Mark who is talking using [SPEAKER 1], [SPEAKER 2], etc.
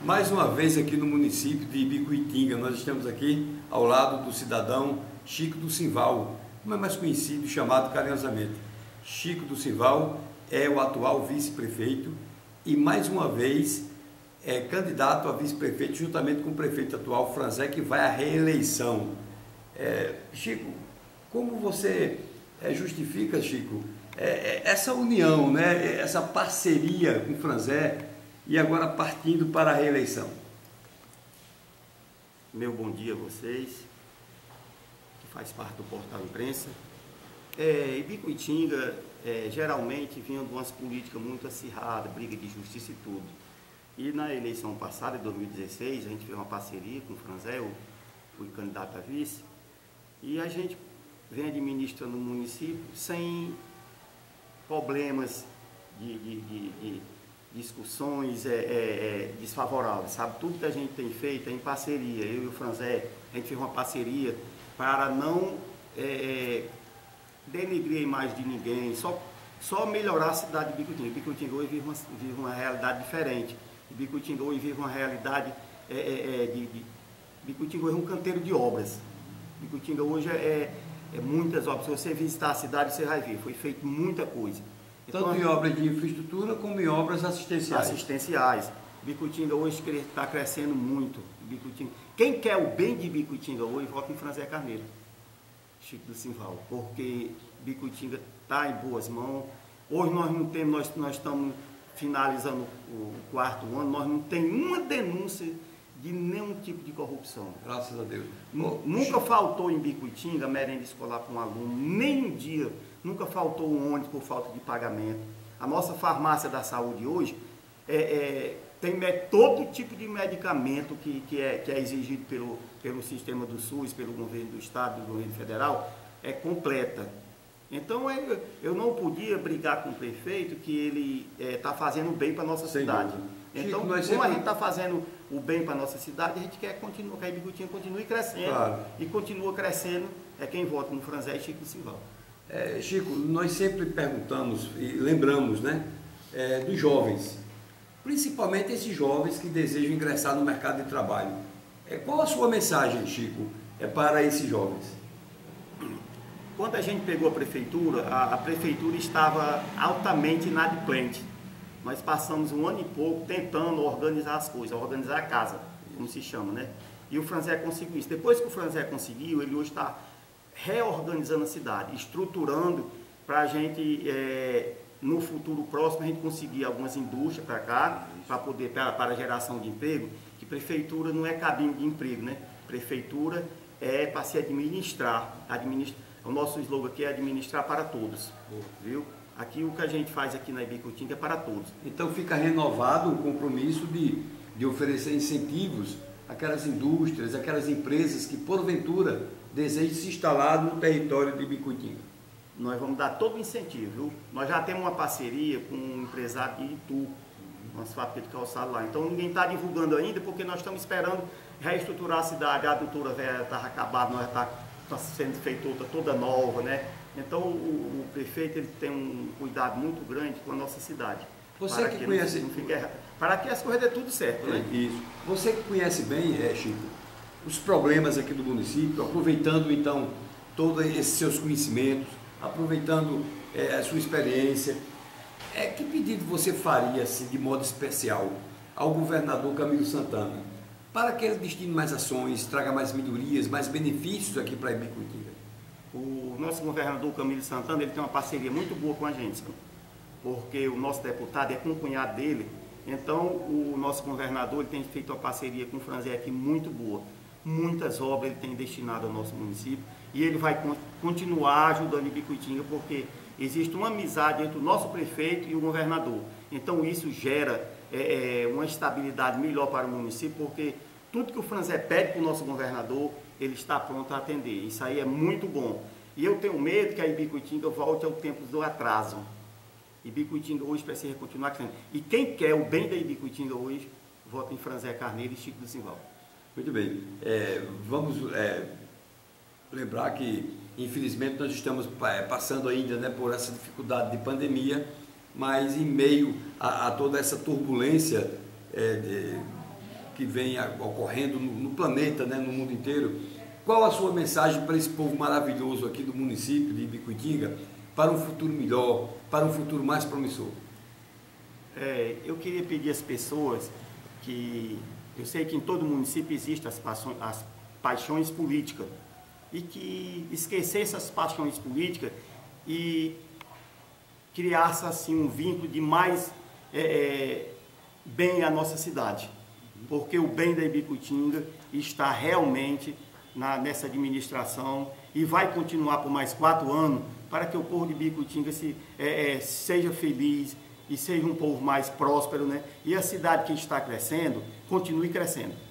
[SPEAKER 1] Mais uma vez aqui no município de Ibicuitinga, nós estamos aqui ao lado do cidadão Chico do Simval, como é mais conhecido e chamado carinhosamente. Chico do Simval é o atual vice-prefeito e mais uma vez é candidato a vice-prefeito juntamente com o prefeito atual Franzé que vai à reeleição. É, Chico, como você é, justifica, Chico, é, é essa união, né, essa parceria com Franzé e agora partindo para a reeleição.
[SPEAKER 2] Meu bom dia a vocês, que faz parte do Portal Imprensa. É, Ibicuitinga é, geralmente vinha de umas políticas muito acirradas, briga de justiça e tudo. E na eleição passada, em 2016, a gente fez uma parceria com o Franzel, fui candidato a vice, e a gente vem administrando o município sem problemas de, de, de, de discussões é, é, é, desfavoráveis, sabe? Tudo que a gente tem feito é em parceria. Eu e o Franzé, a gente fez uma parceria para não é, é, denegrir a imagem de ninguém, só, só melhorar a cidade de Bicutinga. Bicutinga hoje vive uma, vive uma realidade diferente. Bicutinga hoje vive uma realidade é, de, de Bicutinga hoje é um canteiro de obras. Bicutinga hoje é, é muitas obras. Se você visitar a cidade, você vai ver. Foi feito muita coisa.
[SPEAKER 1] Tanto então, em obras de infraestrutura como em obras assistenciais.
[SPEAKER 2] Assistenciais. Bicutinga hoje está crescendo muito. Bicutinga. Quem quer o bem de Bicutinga hoje, vota em Franzé Carneiro, Chico do Simval, porque Bicutinga está em boas mãos. Hoje nós não temos, nós, nós estamos finalizando o quarto ano, nós não temos uma denúncia de nenhum tipo de corrupção.
[SPEAKER 1] Graças a Deus.
[SPEAKER 2] Nunca faltou em Bicuitinga merenda escolar para um aluno, nem um dia. Nunca faltou um ônibus por falta de pagamento. A nossa farmácia da saúde hoje é, é, tem todo tipo de medicamento que, que, é, que é exigido pelo, pelo sistema do SUS, pelo governo do Estado, do governo federal, é completa. Então eu, eu não podia brigar com o prefeito que ele está é, fazendo bem para a nossa Sem cidade. Dúvida. Então, Chico, como sempre... a gente está fazendo o bem para a nossa cidade, a gente quer continuar, que a Ibicutinha continue crescendo. Claro. E continua crescendo é quem vota no Franzé e Chico Simval.
[SPEAKER 1] É, Chico, nós sempre perguntamos e lembramos né, é, dos jovens, principalmente esses jovens que desejam ingressar no mercado de trabalho. É, qual a sua mensagem, Chico, é, para esses jovens?
[SPEAKER 2] Quando a gente pegou a prefeitura, a, a prefeitura estava altamente inadimplente nós passamos um ano e pouco tentando organizar as coisas, organizar a casa, como se chama, né? E o Franzé conseguiu isso. Depois que o Franzé conseguiu, ele hoje está reorganizando a cidade, estruturando para a gente, é, no futuro próximo, a gente conseguir algumas indústrias para cá, para poder, para, geração de emprego, que prefeitura não é cabine de emprego, né? Prefeitura é para se administrar, administrar. O nosso slogan aqui é administrar para todos, viu? Aqui o que a gente faz aqui na Ibicutinga é para todos.
[SPEAKER 1] Então fica renovado o compromisso de, de oferecer incentivos àquelas indústrias, àquelas empresas que porventura desejem se instalar no território de Ibicutinga.
[SPEAKER 2] Nós vamos dar todo o incentivo, viu? Nós já temos uma parceria com um empresário de Itu, umas fábricas de calçado lá. Então ninguém está divulgando ainda porque nós estamos esperando reestruturar a cidade. A adutora velha está acabada, nós está tá sendo feita outra toda nova, né? Então o, o, prefeito ele tem um cuidado muito grande com a nossa cidade.
[SPEAKER 1] Você que, que conhece. Não,
[SPEAKER 2] não para que as coisas dê tudo certo, né?
[SPEAKER 1] É, isso. Você que conhece bem, é, Chico, os problemas aqui do município, aproveitando então todos esses seus conhecimentos, aproveitando é, a sua experiência, é, que pedido você faria assim, de modo especial ao governador Camilo Santana para que ele destine mais ações, traga mais melhorias, mais benefícios aqui para a Ibicuitinga?
[SPEAKER 2] O nosso governador Camilo Santana ele tem uma parceria muito boa com a gente, porque o nosso deputado é com o cunhado dele. Então, o nosso governador ele tem feito uma parceria com o Franzé muito boa. Muitas obras ele tem destinado ao nosso município e ele vai continuar ajudando em Bicuitinga, porque existe uma amizade entre o nosso prefeito e o governador. Então, isso gera é, é uma estabilidade melhor para o município, porque tudo que o Franzé pede para o nosso governador, ele está pronto a atender. Isso aí é muito bom. E eu tenho medo que a Ibicuitinga volte ao tempo do atraso. Ibicuitinga hoje precisa continuar crescendo. E quem quer o bem da Ibicuitinga hoje, vota em Franzé Carneiro e Chico do Simval.
[SPEAKER 1] Muito bem. É, vamos é, lembrar que, infelizmente, nós estamos é, passando ainda né, por essa dificuldade de pandemia, mas em meio a, a toda essa turbulência é, de, que vem ocorrendo no, no planeta, né, no mundo inteiro. Qual a sua mensagem para esse povo maravilhoso aqui do município de Ibicuitinga para um futuro melhor, para um futuro mais promissor?
[SPEAKER 2] É, eu queria pedir às pessoas que eu sei que em todo município existem as paixões, as paixões políticas e que esquecesse as paixões políticas e criasse assim um vínculo de mais é, é, bem à nossa cidade, porque o bem da Ibicutinga está realmente na, nessa administração e vai continuar por mais quatro anos para que o povo de Ibicutinga se, é, é, seja feliz e seja um povo mais próspero, né? E a cidade que está crescendo continue crescendo.